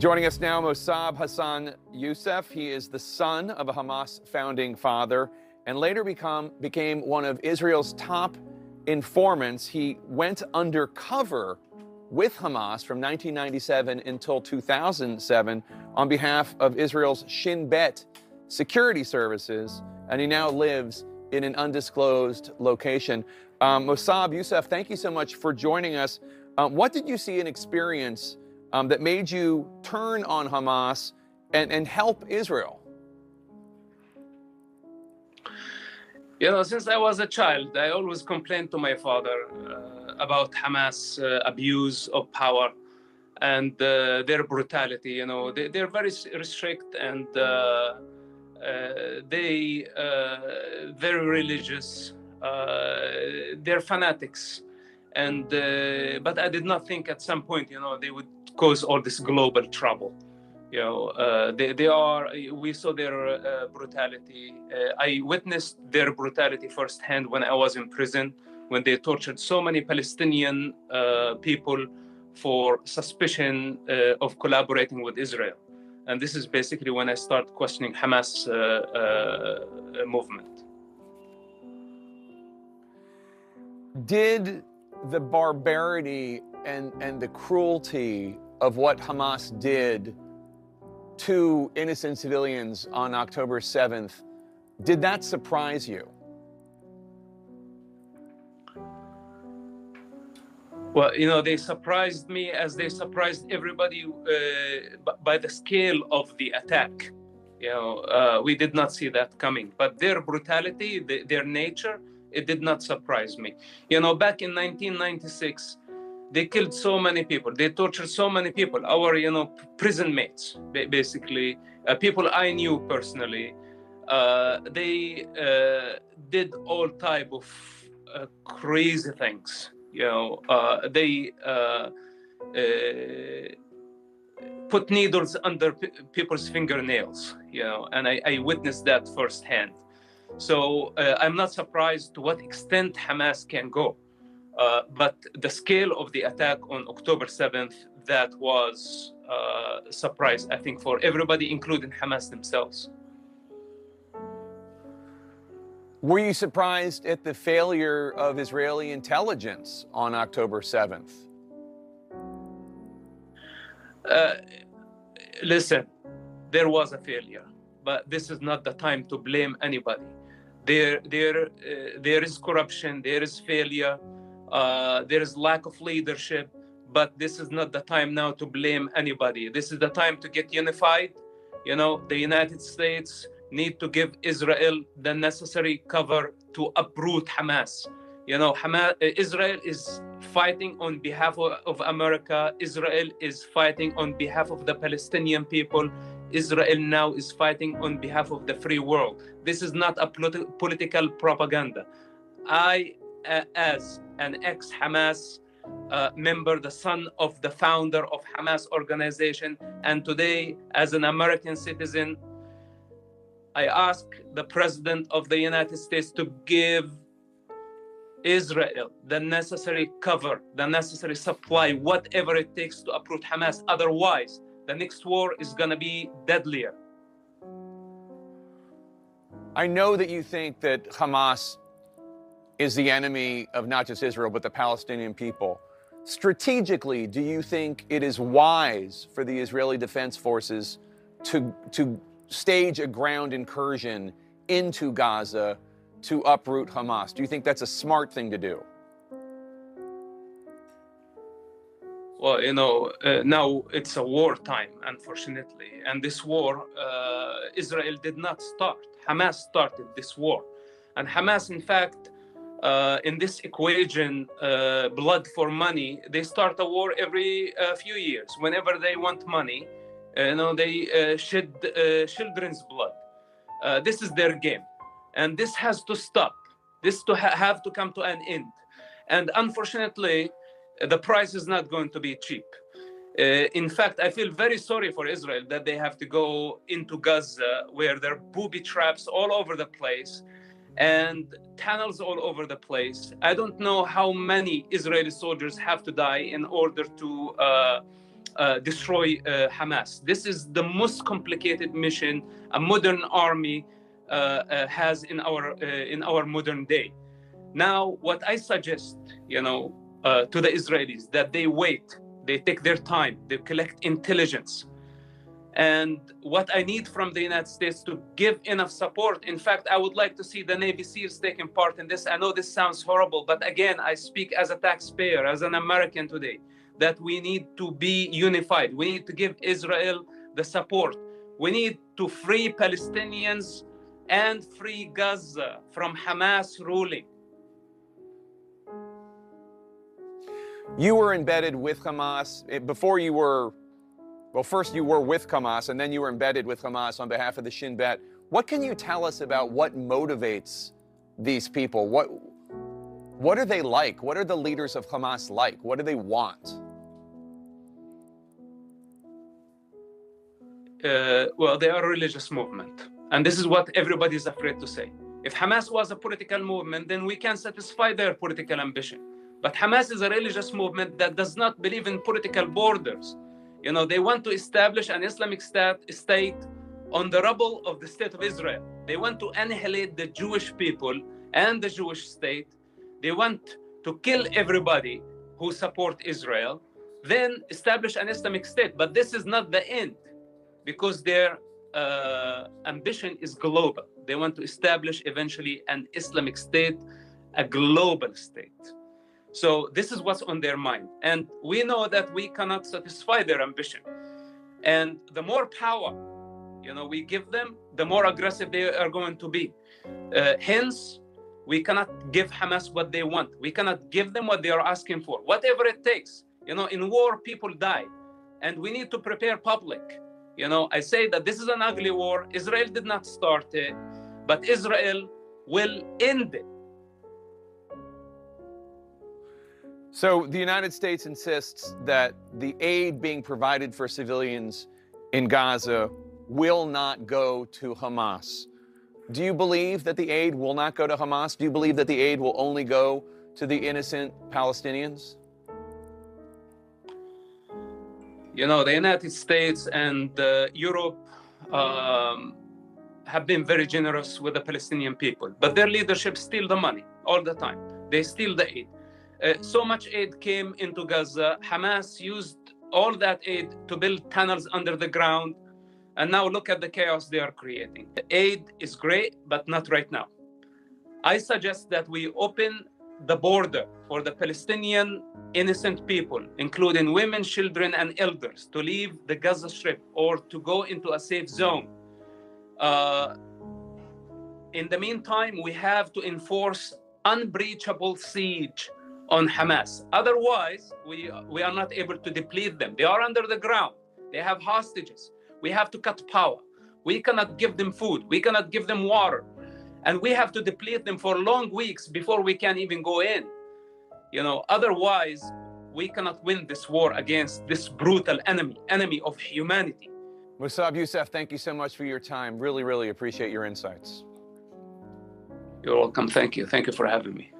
Joining us now, Mosab Hassan Yousef. He is the son of a Hamas founding father and later become, became one of Israel's top informants. He went undercover with Hamas from 1997 until 2007 on behalf of Israel's Shin Bet security services, and he now lives in an undisclosed location. Um, Mosab Yousef, thank you so much for joining us. Um, what did you see and experience um, that made you turn on Hamas and, and help Israel? You know, since I was a child, I always complained to my father uh, about Hamas uh, abuse of power and uh, their brutality. You know, they, are very strict and uh, uh, they uh, very religious. they're fanatics, and but I did not think at some point, you know, they would cause all this global trouble. You know uh, they, they are we saw their uh, brutality. Uh, i witnessed their brutality firsthand when i was in prison when they tortured so many palestinian uh, people for suspicion uh, of collaborating with israel. And this is basically when i start questioning hamas movement. Did the barbarity and, and the cruelty of what Hamas did to innocent civilians on October 7th, did that surprise you? Well, you know, they surprised me as they surprised everybody uh, by the scale of the attack. You know, uh, we did not see that coming. But their brutality, the, their nature, it did not surprise me. You know, back in 1996, they killed so many people. They tortured so many people. Our you know prison mates basically uh, people i knew personally uh, they uh, did all type of uh, crazy things you know. Uh, they uh, put needles under people's fingernails you know and I, I witnessed that firsthand. So i'm not surprised to what extent hamas can go uh, but the scale of the attack on October 7th, that was uh, a surprise, I think, for everybody, including Hamas themselves. Were you surprised at the failure of Israeli intelligence on October 7th? Uh, listen, there was a failure, but this is not the time to blame anybody. There, there, uh, there is corruption, there is failure uh, there is lack of leadership, but this is not the time now to blame anybody. This is the time to get unified. You know, the United States need to give Israel the necessary cover to uproot Hamas. You know, Hamas, Israel is fighting on behalf of, America. Israel is fighting on behalf of the Palestinian people. Israel now is fighting on behalf of the free world. This is not a politi- political propaganda. I uh, as an ex Hamas uh, member, the son of the founder of Hamas organization, and today as an American citizen, I ask the President of the United States to give Israel the necessary cover, the necessary supply, whatever it takes to uproot Hamas. Otherwise, the next war is going to be deadlier. I know that you think that Hamas is the enemy of not just Israel, but the Palestinian people. Strategically, do you think it is wise for the Israeli Defense Forces to, to stage a ground incursion into Gaza to uproot Hamas? Do you think that's a smart thing to do? Well, you know, uh, now it's a war time, unfortunately. And this war, uh, Israel did not start. Hamas started this war. And Hamas, in fact, in this equation, uh, blood for money, they start a war every uh, few years. Whenever they want money, uh, you know, they uh, shed uh, children's blood. this is their game, and this has to stop. This to ha- have to come to an end. And unfortunately, the price is not going to be cheap. in fact, I feel very sorry for Israel that they have to go into Gaza, where there are booby traps all over the place and tunnels all over the place. I don't know how many Israeli soldiers have to die in order to uh, uh, destroy uh, Hamas. This is the most complicated mission a modern army uh, uh, has in our uh, in our modern day. Now, what I suggest, you know, to the Israelis that they wait, they take their time, they collect intelligence. And what I need from the United States to give enough support. In fact, I would like to see the Navy SEALs taking part in this. I know this sounds horrible, but again, I speak as a taxpayer, as an American today that we need to be unified. We need to give Israel the support. We need to free Palestinians and free Gaza from Hamas ruling. You were embedded with Hamas eh, before you were, well, first you were with Hamas and then you were embedded with Hamas on behalf of the Shin Bet. What can you tell us about what motivates these people? What, what are they like? What are the leaders of Hamas like? What do they want? uh, well, they are a religious movement. And this is what everybody is afraid to say. If Hamas was a political movement, then we can satisfy their political ambition. But Hamas is a religious movement that does not believe in political borders. You know, they want to establish an Islamic state, state on the rubble of the state of Israel. They want to annihilate the Jewish people and the Jewish state. They want to kill everybody who support Israel, then establish an Islamic state. But this is not the end because their uh, ambition is global. They want to establish eventually an Islamic state, a global state. So this is what's on their mind. And we know that we cannot satisfy their ambition. And the more power, you know, we give them, the more aggressive they are going to be. Uh, hence, we cannot give Hamas what they want. We cannot give them what they are asking for. Whatever it takes. You know, in war, people die. And we need to prepare public you know, I say that this is an ugly war. Israel did not start it, but Israel will end it. So the United States insists that the aid being provided for civilians in Gaza will not go to Hamas. Do you believe that the aid will not go to Hamas? Do you believe that the aid will only go to the innocent Palestinians? you know, the United States and uh, Europe um, have been very generous with the Palestinian people, but their leadership steal the money all the time. They steal the aid. Uh, so much aid came into Gaza. Hamas used all that aid to build tunnels under the ground. And now look at the chaos they are creating. The aid is great, but not right now. I suggest that we open the border for the Palestinian innocent people, including women, children, and elders, to leave the Gaza Strip or to go into a safe zone. Uh, in the meantime, we have to enforce unbreachable siege on Hamas. Otherwise, we, we are not able to deplete them. They are under the ground, they have hostages. We have to cut power. We cannot give them food, we cannot give them water. And we have to deplete them for long weeks before we can even go in. You know otherwise we cannot win this war against this brutal enemy enemy of humanity. Mosab Yousef thank you so much for your time. Really really appreciate your insights. You're welcome. Thank you. Thank you for having me